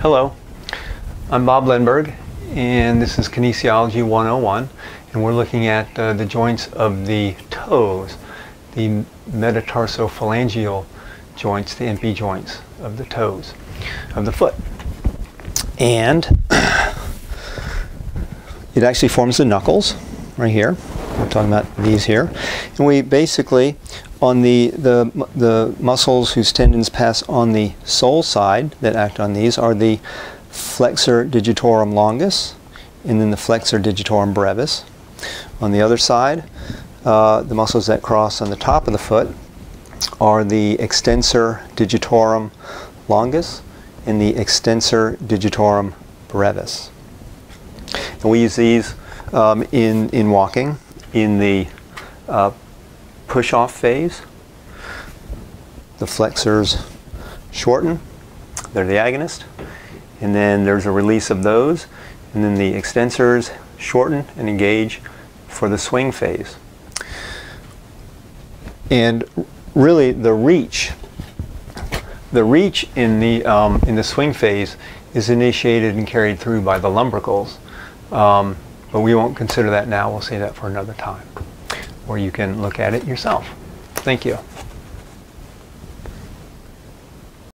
Hello, I'm Bob Lehnberg, and this is Kinesiology 101, and we're looking at uh, the joints of the toes, the metatarsophalangeal joints, the MP joints of the toes of the foot. And it actually forms the knuckles right here. We're talking about these here. And we basically, on the, the, the muscles whose tendons pass on the sole side that act on these are the flexor digitorum longus and then the flexor digitorum brevis. On the other side, uh, the muscles that cross on the top of the foot are the extensor digitorum longus and the extensor digitorum brevis. And we use these um, in, in walking in the uh, push-off phase. The flexors shorten, they're the agonist, and then there's a release of those, and then the extensors shorten and engage for the swing phase. And really the reach, the reach in the, um, in the swing phase is initiated and carried through by the lumbricals. Um, but we won't consider that now. We'll say that for another time where you can look at it yourself. Thank you.